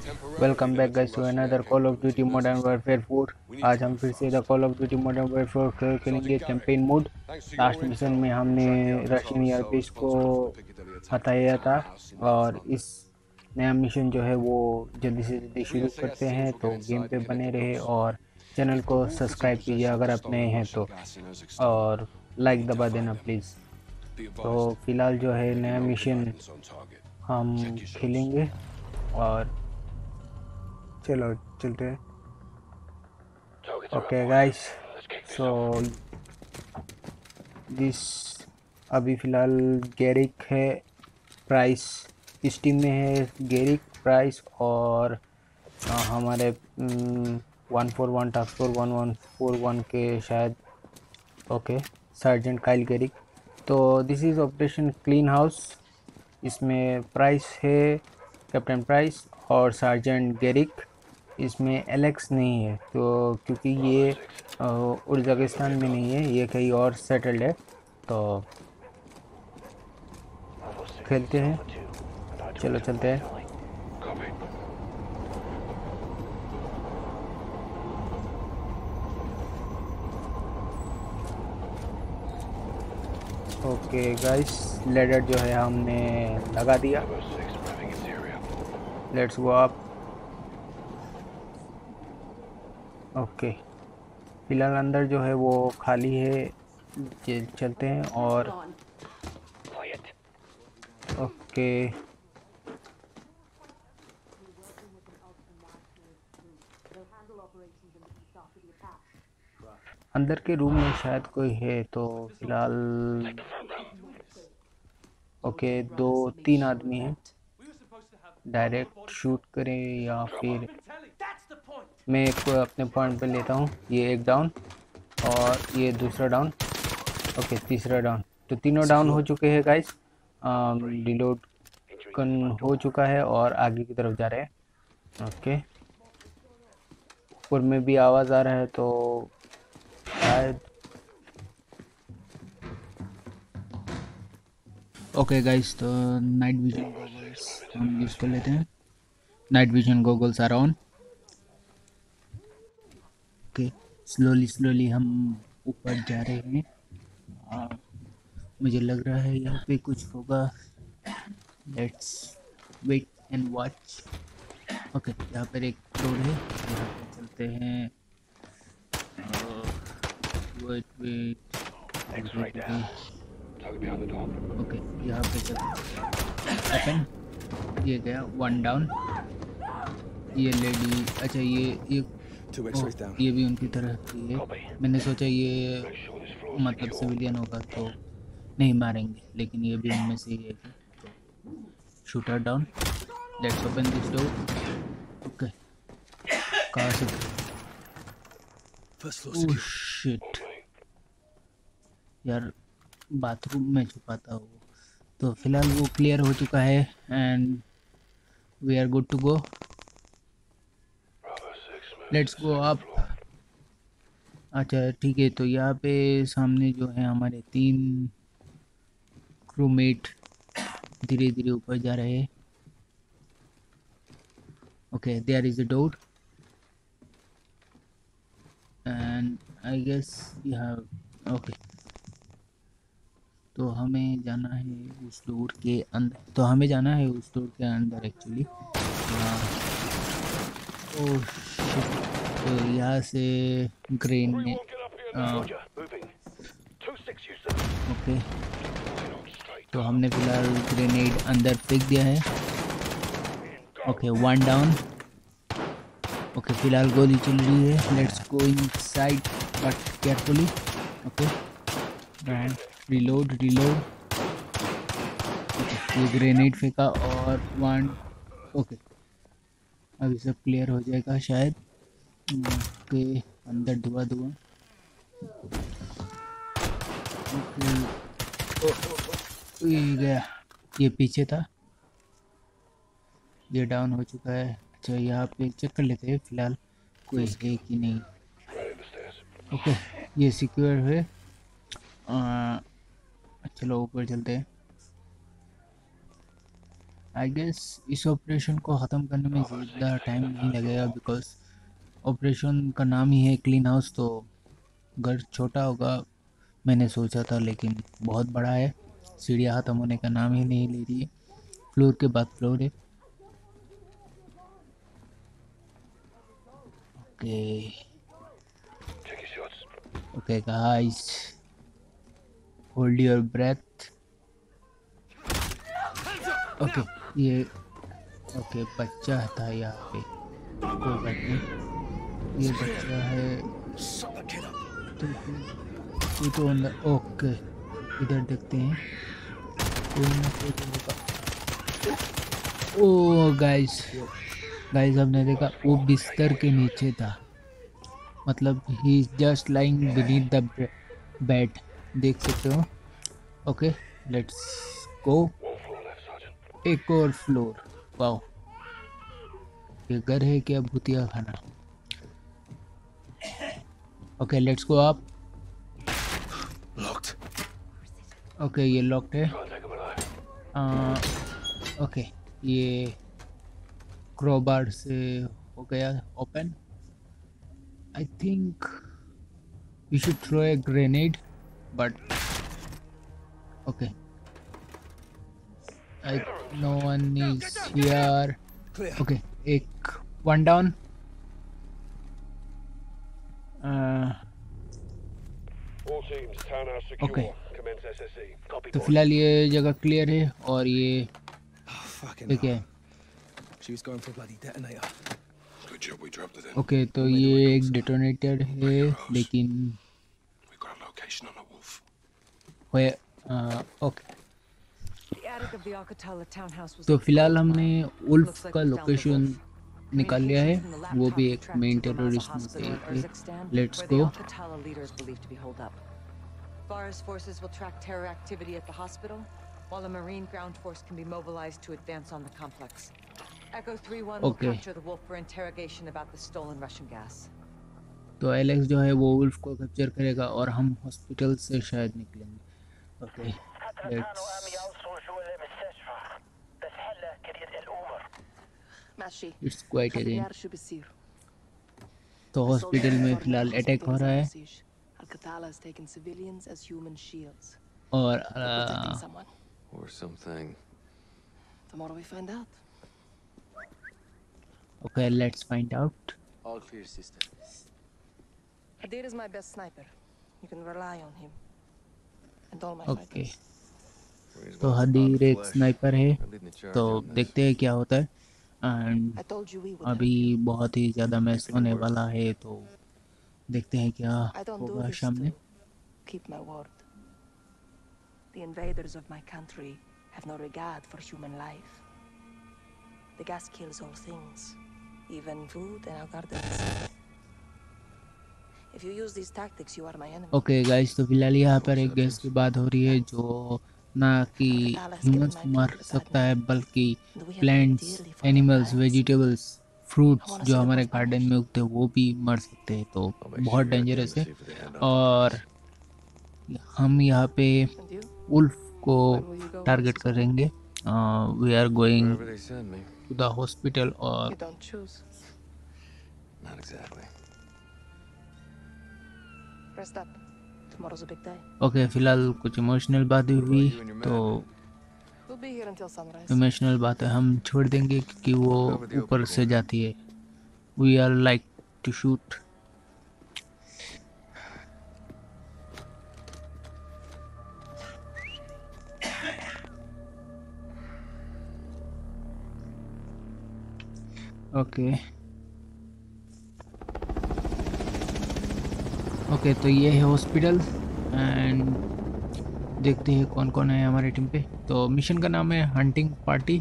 Welcome back guys to another Call of Duty Modern Warfare 4 आज हम फिर से the Call of Duty Modern Warfare खेलेंगे campaign mode last mission में हमने रशियन एयरबेस को हटाया था और इस नया मिशन जो है वो जल्दी से जल्दी शुरू करते हैं तो गेम पे बने रहे और चैनल को सब्सक्राइब कीजिए अगर आप नए हैं तो। और लाइक दबा देना प्लीज़ तो फ़िलहाल जो है नया मिशन हम खेलेंगे और चलो चलते हैं। ओके गाइस सो दिस अभी फ़िलहाल गैरिक है प्राइस इस टीम में है गैरिक प्राइस और आ, हमारे one four one task four one one four one के शायद ओके सर्जेंट काइल गैरिक तो this is operation Clean House इसमें प्राइस है कैप्टन प्राइस और सर्जेंट गेरिक इसमें एलेक्स नहीं है तो क्योंकि ये उज्बेकिस्तान में नहीं है, ये कहीं और सेटल्ड है तो खेलते हैं। चलो, चलते हैं। ओके गाइस लेडर जो है हमने लगा दिया। Let's go up okay. फ़िलहाल अंदर जो है वो खाली है। चलते हैं और ओके। अंदर के रूम में शायद कोई है तो फ़िलहाल ओके दो तीन आदमी हैं। डायरेक्ट शूट करें या फिर मैं एक अपने पॉइंट पे लेता हूँ। ये एक डाउन और ये दूसरा डाउन ओके तीसरा डाउन तो तीनों डाउन हो चुके हैं गाइस रिलोड कन हो चुका है और आगे की तरफ़ जा रहे हैं। ओके ऊपर में भी आवाज़ आ रहा है तो शायद ओके गाइस तो नाइट विजन गॉगल्स हम यूज़ कर लेते हैं। Night vision goggles are on okay slowly slowly हम ऊपर जा रहे हैं। आ, मुझे लग रहा है यहाँ पे कुछ होगा। Let's wait and watch okay यहाँ पर एक रोड है। यहाँ पे चलते हैं। वेट वेट ओके यहाँ पे चलते ये गया वन डाउन ये लेडी अच्छा ये ये ये भी उनकी तरह है। मैंने सोचा ये मतलब सिविलियन होगा तो नहीं मारेंगे लेकिन ये भी उनमें से ही है shooter down let's open this door okay कहाँ से ओह शिट यार बाथरूम में छुपा था वो। तो फ़िलहाल वो क्लियर हो चुका है and we are good to go let's go up अच्छा ठीक है तो यहाँ पे सामने जो है हमारे तीन क्रूमेट धीरे धीरे ऊपर जा रहे हैं। Okay there is a door and I guess यहाँ ओके तो हमें जाना है उस डोर के अंदर तो हमें जाना है उस डोर के अंदर एक्चुअली तो यहाँ से ग्रेन में ओके तो हमने फ़िलहाल ग्रेनेड अंदर फेंक दिया है। ओके वन डाउन ओके फ़िलहाल गोली चल रही है। Let's go inside but carefully okay reload reload ये ग्रेनेड फेंका और वन ओके अभी सब क्लियर हो जाएगा शायद। ओके अंदर धुआ धुआ। गया। ये पीछे था। ये डाउन हो चुका है। अच्छा यहाँ पे चेक कर लेते हैं फ़िलहाल कोई है कि नहीं। ओके, ये सिक्योर है चलो, ऊपर चलते हैं। आई गेस इस ऑपरेशन को ख़त्म करने में ज़्यादा टाइम नहीं लगेगा बिकॉज़ ऑपरेशन का नाम ही है क्लीन हाउस तो घर छोटा होगा, मैंने सोचा था, लेकिन बहुत बड़ा है। सीढ़ियाँ ख़त्म होने का नाम ही नहीं ले रही है। फ्लोर के बाद फ्लोर है। Okay okay guys hold your breath okay ये, ओके, बच्चा था यहाँ पे। कोई बात नहीं। ये बच्चा है। तो ये तो अंदर ओके, इधर देखते हैं। कोई ना, कोई तो ओ गाइस गाइस हमने देखा, वो बिस्तर के नीचे था। मतलब he is just lying beneath the bed देख सकते हो। ओके लेट्स गो एक और फ्लोर। वाओ। ये घर है क्या भूतिया खाना? ओके लेट्स गो आप ओके ये लॉक्ड है। ओके ये क्रोबार से हो गया open I think we should throw a grenade but okay I no one is here okay एक वन डाउन ओके तो फ़िलहाल ये जगह क्लियर है और ये ये क्या है। ओके तो ये एक डेटोनेटर है लेकिन ओके तो फ़िलहाल हमने उल्फ का लोकेशन निकाल लिया है वो भी एक मेन टेररिस्ट में let's go Forest forces will track terror activity at the hospital, while a Marine ground force can be mobilized to advance on the complex. Echo 31 will okay. capture the wolf for interrogation about the stolen Russian gas. तो Alex जो है वो wolf को capture करेगा और हम hospital से शायद निकलेंगे okay okay. It's quiet again तो hospital or something. Tomorrow we find out. Okay, let's find out. All clear sister Adir is my best sniper. You can rely on him. And all my okay. fighters. तो हदीर एक sniper है तो देखते हैं क्या होता है एंड अभी बहुत ही ज़्यादा मैच होने वाला है तो देखते हैं क्या होगा शाम में the invaders of my country have no regard for human life the gas kills all things even food in our gardens if you use these tactics you are my enemy okay guys तो फ़िलहाल यहाँ पर एक gas की बात हो रही है जो ना कि ह्यूमंस को सकता है बल्कि प्लांट्स एनिमल्स वेजिटेबल्स फ्रूट्स जो हमारे गार्डन में उगते हैं वो भी मर सकते हैं। तो बहुत डेंजरस है। और हम यहाँ पे उल्फ को टारगेट करेंगे। We are going to the hospital और Press. Tomorrow's a big day okay फ़िलहाल कुछ इमोशनल बातें हुई तो इमोशनल बातें हम छोड़ देंगे क्योंकि वो ऊपर से जाती है we are like to shoot okay okay तो ये है हॉस्पिटल एंड देखते हैं कौन कौन है हमारे टीम पे। तो मिशन का नाम है हंटिंग पार्टी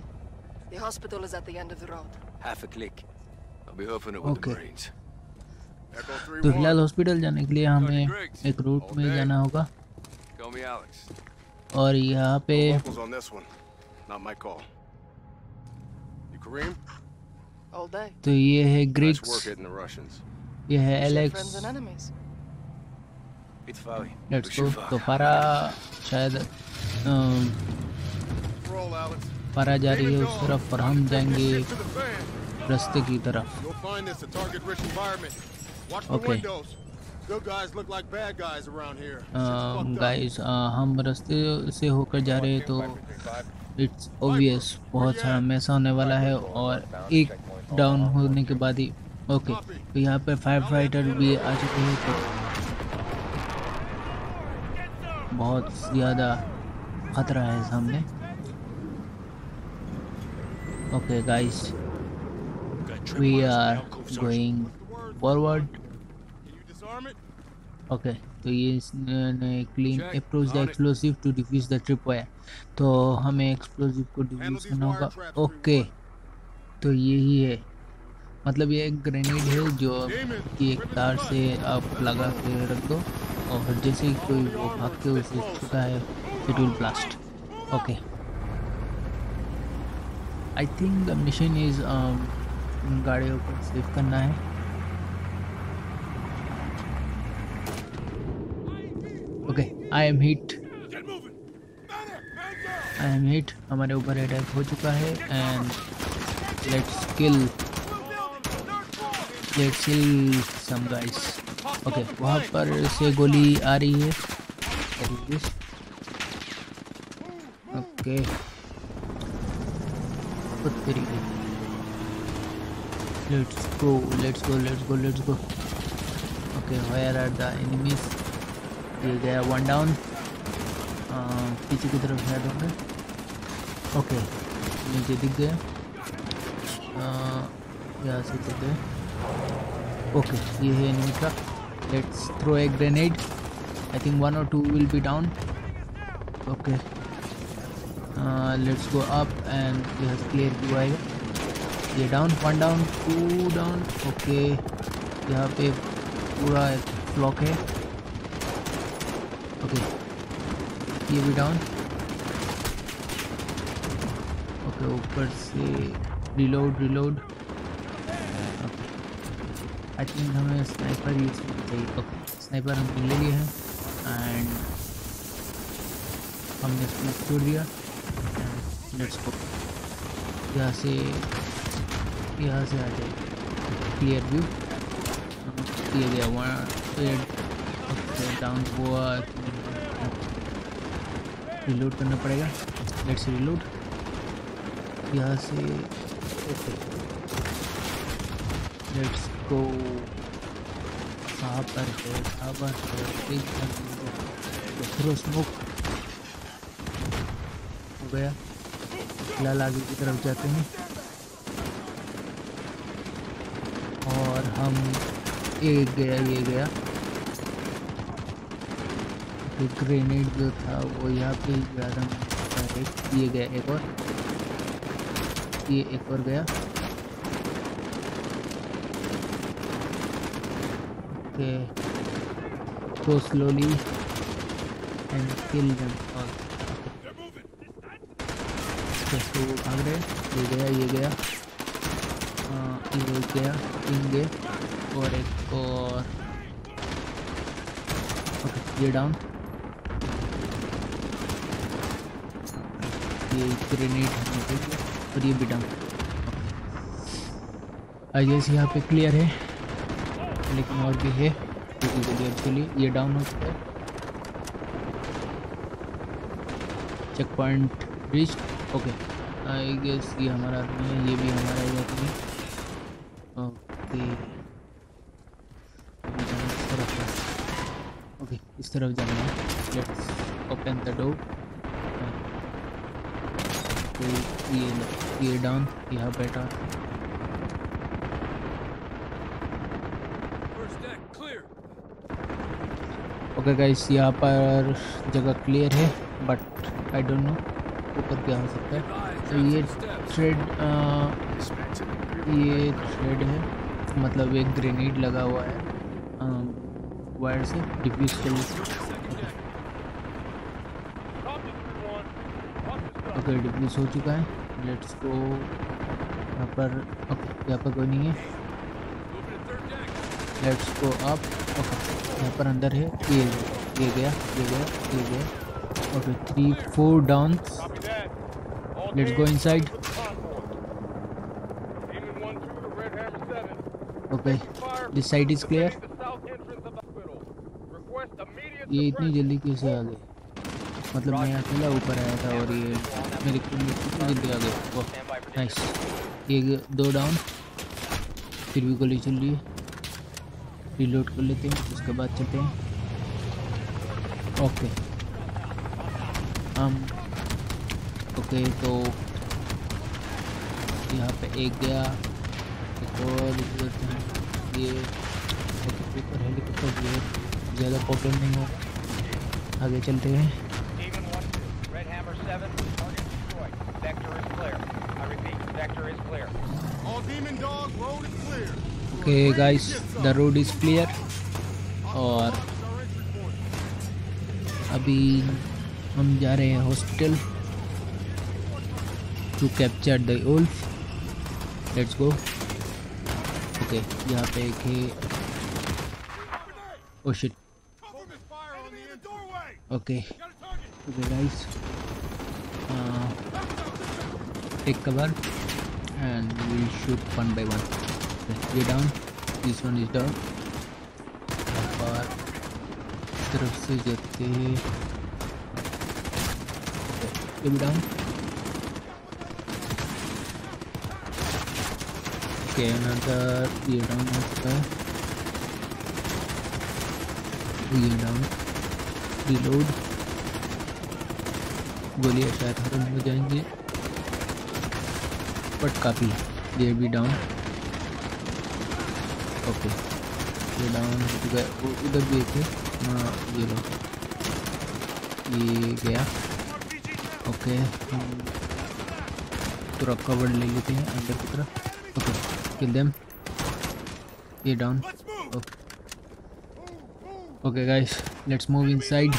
ओके तो फ़िलहाल हॉस्पिटल जाने के लिए हमें एक रूट में जाना होगा। और यहाँ पे तो ये है ग्रिक्स ये है एलेक्स हम जाएँगे रास्ते की तरफ़। ओके गाइस हम रास्ते से होकर जा रहे हैं तो इट्स ओबियस बहुत सारा मैसा होने वाला है और एक डाउन होने के बाद ही ओके तो यहाँ पर फायर फाइटर भी आ चुके हैं तो बहुत ज़्यादा खतरा है सामने। Okay guys we are going forward? Okay तो ये clean approach the explosive to defuse the trip wire तो हमें एक्सप्लोसिव को डिफ्यूज करना होगा। ओके तो यही है। मतलब ये एक ग्रेनेड है जो कि एक तार से आप लगा के रख दो। और जैसे ही कोई वो भाग के उसे छूटा है it will blast okay I think the mission is गाड़ियों को सेव करना है. Okay I am hit I am hit हमारे ऊपर अटैक हो चुका है and let's kill let's kill some guys okay वहाँ पर से गोली आ रही है। Okay let's go let's go let's go let's go okay where are the enemies ये गया वन डाउन पीछे की तरफ़ शायद होंगे ओके नीचे दिख गए। यहाँ से गए। ओके ये है एनिमी का let's throw a grenade I think one और two will be down okay let's go up and ये क्लियर व्यू आएगा ये down one down two down okay यहाँ पे पूरा एक ब्लॉक है ओके ये भी डाउन ओके ऊपर से रिलोड रिलोड I think हमें स्नाइपर यूज़ करना चाहिए स्नाइपर हम ले लिए हैं एंड हमने इसको छोड़ दिया। लेट्स गो यहाँ से यहाँ से आ जाए। क्लियर व्यू किया गया वहाँ डाउन हुआ रिलोड करना पड़ेगा। लेट्स रिलोड यहाँ से ओके लेट्स पर है कहाँ पर है थ्रो स्मोक हो गया। फ़िलहाल आगे की तरफ़ जाते हैं। और हम एक गया, ये गया। एक ग्रेनेड जो था, वो यहाँ पे ज़्यादा ये गया एक और। ये एक और गया। Okay go slowly and kill them all. जैसे वो भाग रहे ये गया ये गया। हाँ, ये गया तीन गए और एक और। ओके ये डाउन ये ग्रेनेड और ये भी डाउन आई गेस यहाँ पे क्लियर है। लेकिन और भी है। एक्चुअली ये डाउन हो चुका है। Check point reach okay I guess ये हमारा आदमी है, ये भी हमारा ही आदमी ओके ओके इस तरफ़ जाना है। लेट्स ओपन द डोर तो ये ये डाउन यहाँ बैठा ओके गाइस यहाँ पर जगह क्लियर है बट आई डोंट नो ऊपर क्या हो सकता है। तो ये थ्रेड ये थ्रेड है मतलब एक ग्रेनेड लगा हुआ है वायर से डिफ्यूज के लिए। ओके डिफ्यूज हो चुका है। लेट्स को यहाँ पर ओके यहाँ पर कोई नहीं है। लेट्स गो अप ओके यहाँ पर अंदर है। ये ये गया ये गया ये गया। Okay three four down Let's go inside. Okay, this side is clear. ये इतनी जल्दी कैसे आ गए? मतलब मैं अकेला ऊपर आया था और ये मेरे कितनी जल्दी आ गए। नाइस ये दो डाउन फिर भी गोली चल रही है। रिलोड कर लेते हैं उसके बाद चलते हैं। ओके हम ओके तो यहाँ पे एक गया एक और इधर से ये हेलीकॉप्टर हेलीकॉप्टर ये ज़्यादा पॉपुलर नहीं हो। आगे चलते हैं। Demon 1, Red Hammer 7, target destroyed. Vector is clear. I repeat, vector is clear. All demon dog, road is clear. Okay guys the road is clear और Our entry point. अभी हम जा रहे हैं hospital to capture the wolf let's go okay यहाँ पे एक है ओ shit Cover me, fire on the end doorway. Okay Got a target. Okay guys take cover and we shoot one by one ये down this one is down और तरफ़ से जाते हैं। ये भी डाउन ओके अनदर ये डाउन हो चुका है। ये डाउन रिलोड गोलियाँ शायद खत्म हो जाएँगे। बट काफ़ी, ये भी डाउन ओके। ये डाउन हो चुका है। वो उधर भी एक है। हाँ ये लो। ये गया। ओके, हम पूरा कवर ले लेते हैं अंदर की तरफ़। ओके किल देम ये down okay guys let's move inside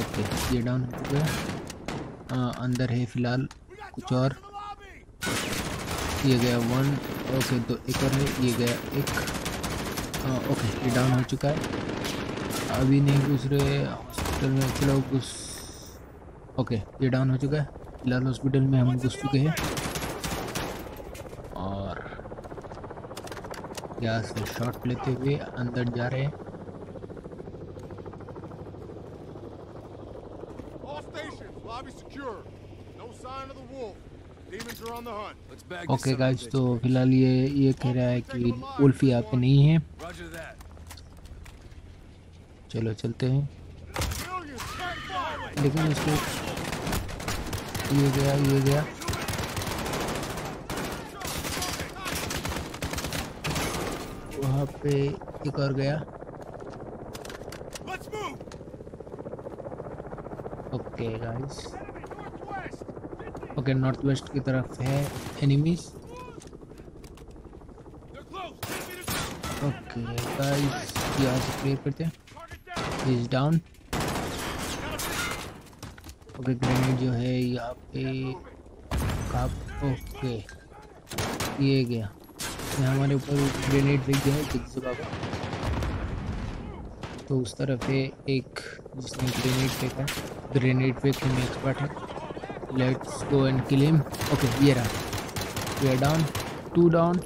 okay, ये डाउन हो चुका है। अंदर है फ़िलहाल कुछ और. ये गया वन ओके तो एक और है ये गया एक आ, ओके ये डाउन हो चुका है। अभी नहीं दूसरे हॉस्पिटल में चलो घुस ओके ये डाउन हो चुका है। फ़िलहाल हॉस्पिटल में हम घुस चुके हैं। और यहाँ से शॉट लेते हुए अंदर जा रहे हैं All stations, lobby secure. No sign of the wolf. Demons are on the hunt. Let's bag okay guys तो फ़िलहाल ये ये कह रहा है कि उल्फ यहाँ पे नहीं है। चलो, चलते हैं. लेकिन उसको ये गया ये गया। वहाँ पे एक और गया। Okay guys okay north west की तरफ़ है एनिमीज. ओके गाइस यहाँ क्लियर करते हैं। इज़ डाउन ओके ग्रेनेड जो है यहाँ पे ओके ये गया। ये हमारे ऊपर ग्रेनेड फेंक दिया है तो उस तरफ़ है एक जिसने ग्रेनेड फेंका। ग्रेनेड फेंकने में एक्सपर्ट है let's go and kill him okay ये रहा ये down two down.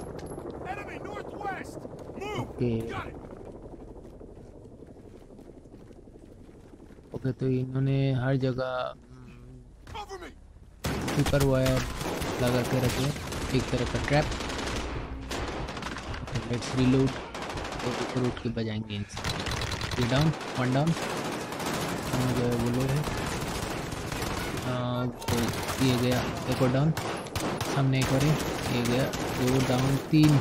Okay it. Okay तो इन्होंने हर जगह. सुपर वायर लगा के रखे। एक तरह का ट्रैप लेट्स रीलोड तो ऊपर उठ के बजाएँगे इनसे। ये डाउन वन डाउन जो है वो लो है। तो ये गया। एक और डाउन सामने एक और ये गया। दो डाउन तीन।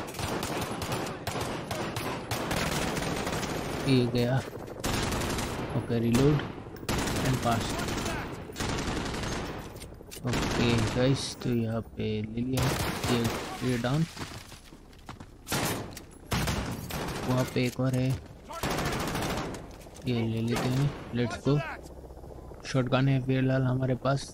ये गया। Okay reload and pass okay guys तो यहाँ पे ले लिया। ये ये डाउन वहाँ पे एक और है। ये ले लेते हैं। लेट्स गो शॉटगन है फ़िलहाल हमारे पास।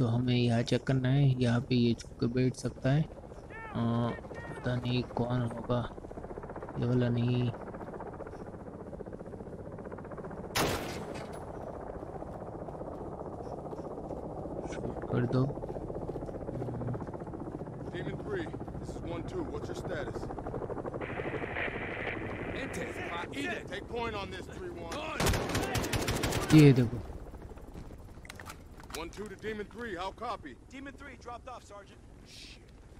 तो हमें यहाँ चेक करना है यहाँ पे ये छुप के बैठ सकता है। आ, पता नहीं कौन होगा ये वाला नहीं। कर दो। Demon 3, this is 1-2. What's your status? Take point on this, 3-1. ये देखो 1-2 to Demon 3, how copy? Demon 3 dropped off, Sergeant.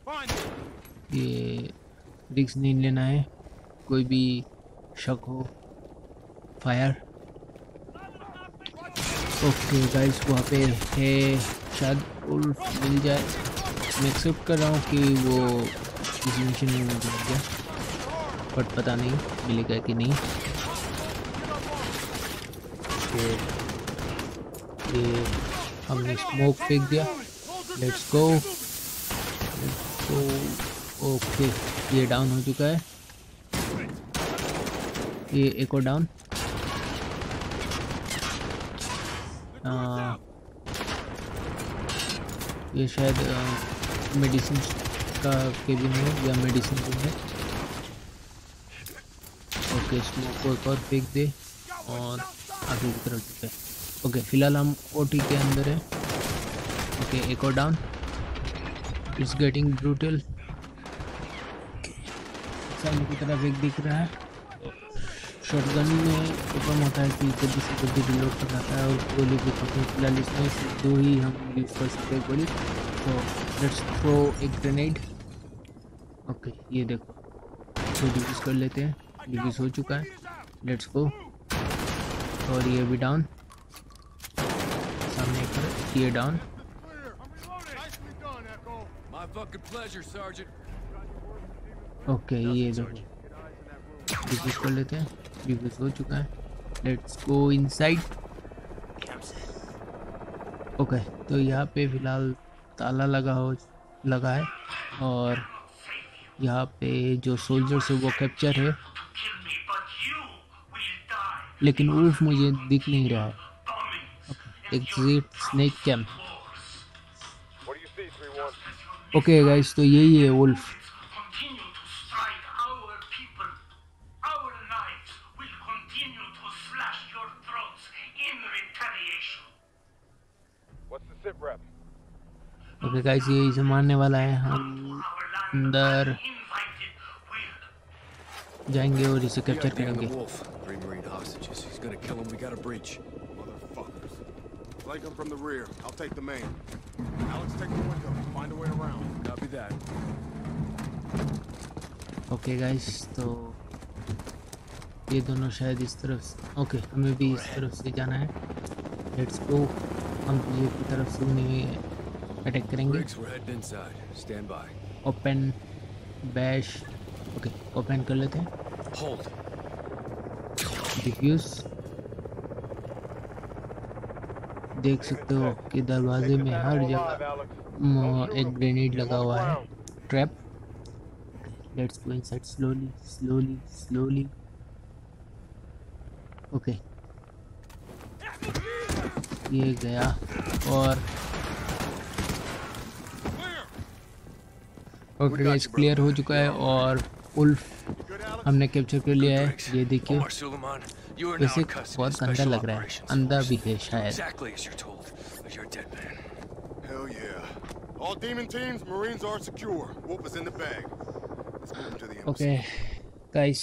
Find them. ये रिक्स नहीं लेना है। कोई भी शक हो फायर। ओके गाइस वहाँ पे है। शायद उल्फ मिल जाए। मैं एक्सेप्ट कर रहा हूँ कि वो इस मिशन में मिल गया। बट पता नहीं मिलेगा कि नहीं। ये ये हमने स्मोक फेंक दिया। लेट्स गो तो ओके ये डाउन हो चुका है। ये एक और डाउन ये शायद मेडिसिन का केबिन है, या मेडिसिन रूम है। ओके स्मोक को एक और फेंक दे। और आगे की तरफ़ हैं। ओके फ़िलहाल हम ओटी के अंदर है। ओके एक और डाउन इट्स गेटिंग ब्रूटल सामने की तरफ़ एक दिख रहा है। शॉटगन में प्रॉब्लम होता है कि जल्दी से जल्दी रिलोड कर जाता है और गोली भी काफ़ी फ़िलहाल इसमें दो ही हम यूज़ कर सकते हैं गोली। तो लेट्स थ्रो एक ग्रेनेड ओके ये देखो। तो यूज़ कर लेते हैं। यूज़ हो चुका है। लेट्स गो और ये भी डाउन सामने एक ये डाउन. ओके ये डिफ्यूज कर लेते हैं। डिफ्यूज हो चुका है। लेट्स गो इनसाइड ओके तो यहाँ पे फ़िलहाल ताला लगा हो लगा है। और यहाँ पे जो सोल्जर्स है वो कैप्चर है। लेकिन उल्फ मुझे दिख नहीं रहा है। Exit snake camp okay guys तो यही है वुल्फ ओके गाइस ये इसे मारने वाला है हम अंदर जाएँगे और इसे कैप्चर करेंगे Flank them from the rear. I'll take the main. Alex, take the window. Find a way around. Copy that. Okay guys तो ये दोनों शायद इस तरफ से ओके हमें भी इस तरफ से जाना है लेट्स गो हम ये की तरफ से उन्हें अटैक करेंगे Briggs, we're heading inside. Stand by. Open bash okay open कर लेते हैं Hold. डिफ्यूज देख सकते हो कि दरवाजे में हर जगह एक ग्रेनेड लगा हुआ है। Trap let's go inside slowly slowly slowly okay ये गया और ओके गाइस क्लियर हो चुका है और उल्फ हमने कैप्चर कर लिया है। ये देखिए। Omar Suleiman, you are now वैसे in custody. बहुत of गंदा Special लग रहा है Operations अंधा Force. भी है शायद Exactly as you're told. But you're a dead man. Hell yeah. All demon teams, Marines are secure. Wolf is in the bag. Let's move him to the embassy. Okay guys